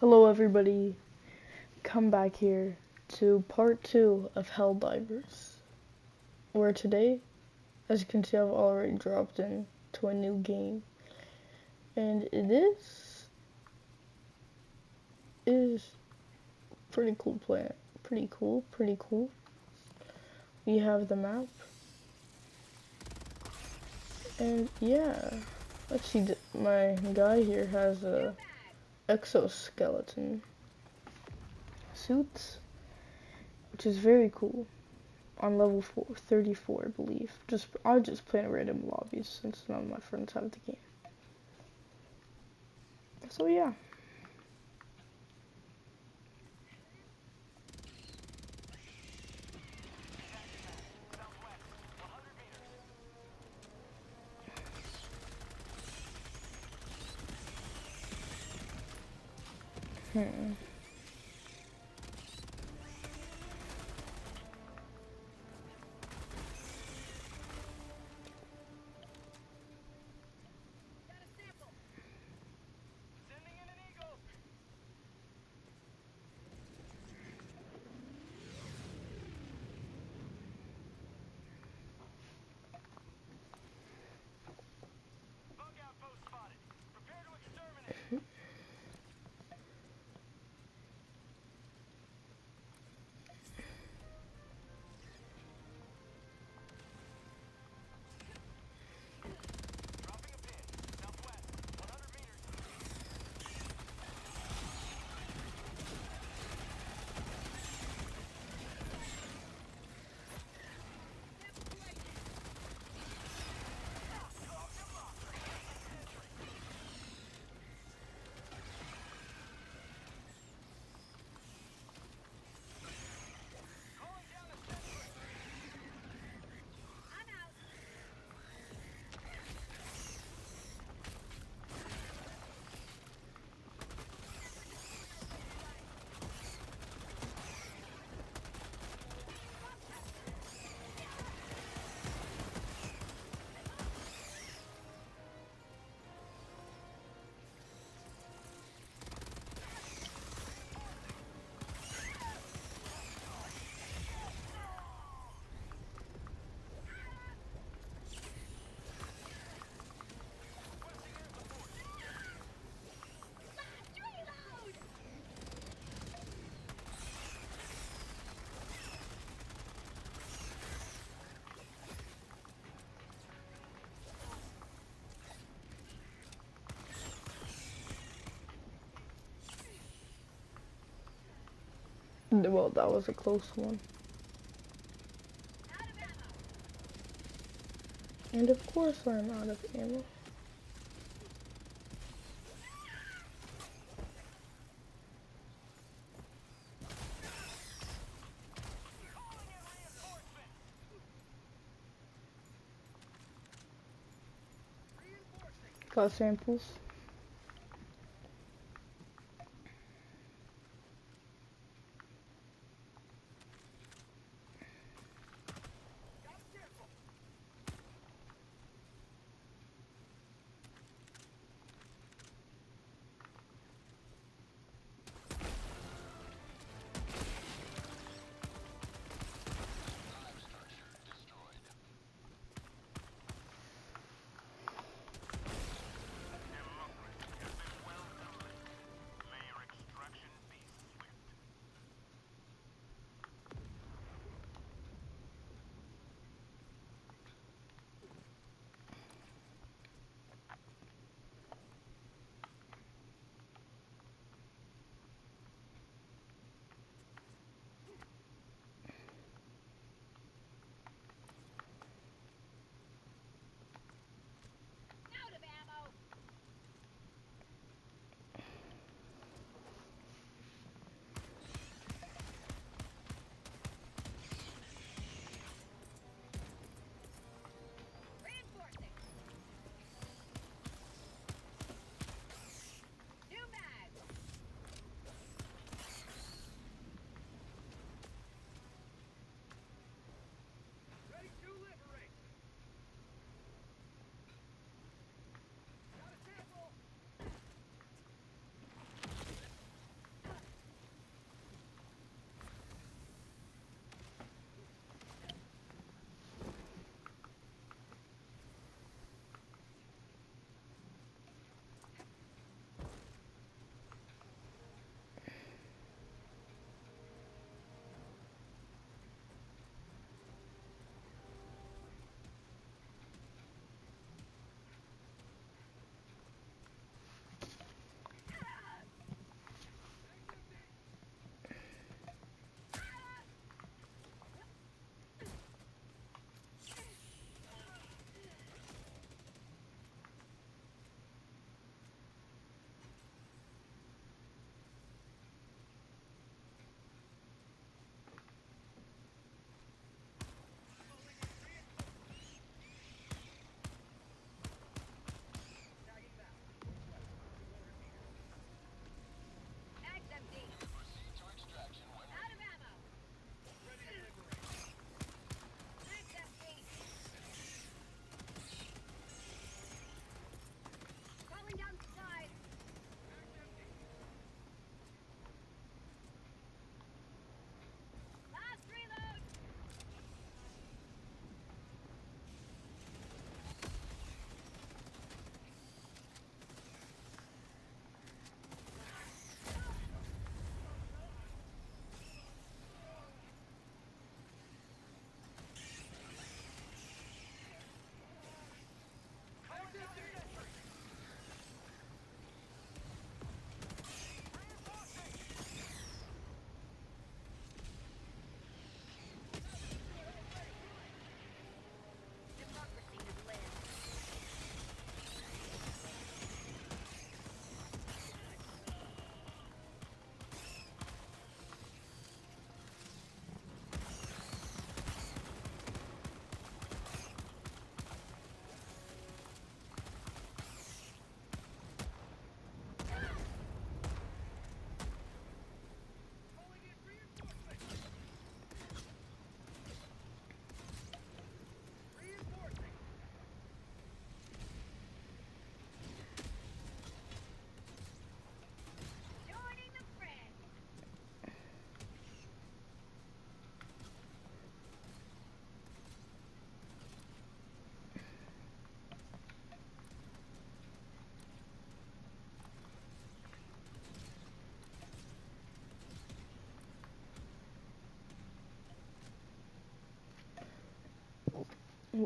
Hello everybody, come back here to part 2 of Helldivers, where today, as you can see I've already dropped into a new game, and this is pretty cool planet, pretty cool, pretty cool. We have the map, and yeah, let's see, my guy here has a exoskeleton suits, which is very cool. On level four, 34, I believe. Just I just play in random lobbies since none of my friends have the game. So yeah. Hmm. Well, that was a close one. And of course I'm out of ammo. Got samples.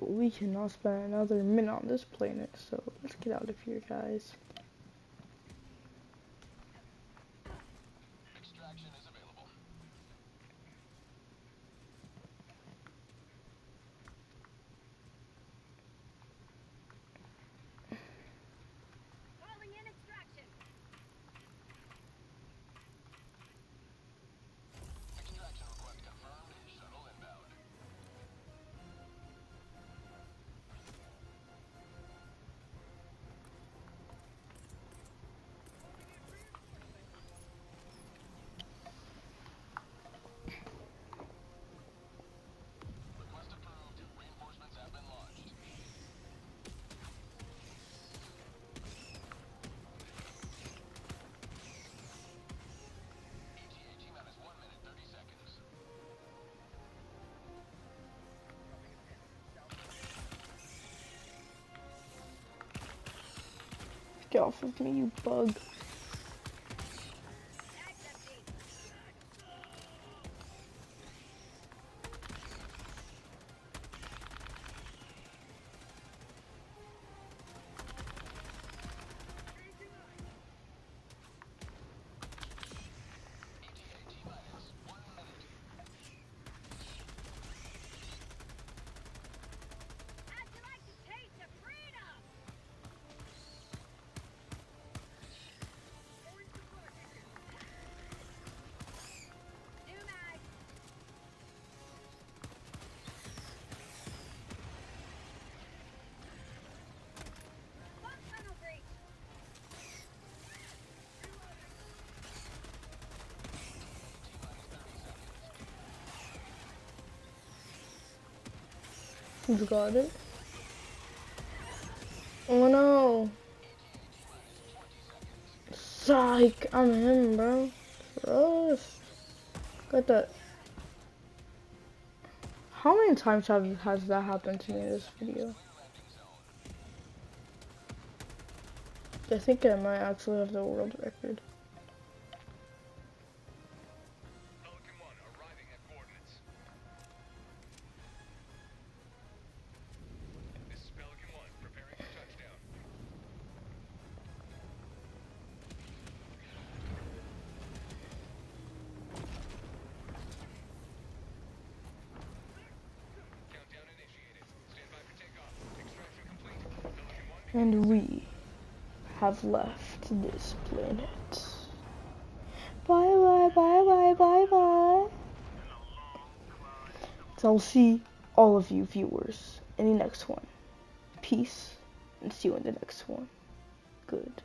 We cannot spend another minute on this planet, so let's get out of here, guys. Get off of me, you bug. You got it. Oh no. Psych, I'm him, bro. Gross. Got that. How many times have has that happened to me in this video? I think I might actually have the world record. And we have left this planet. Bye bye bye bye bye bye. So I'll see all of you viewers in the next one. Peace and see you in the next one. Good.